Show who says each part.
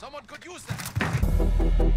Speaker 1: Someone could use that.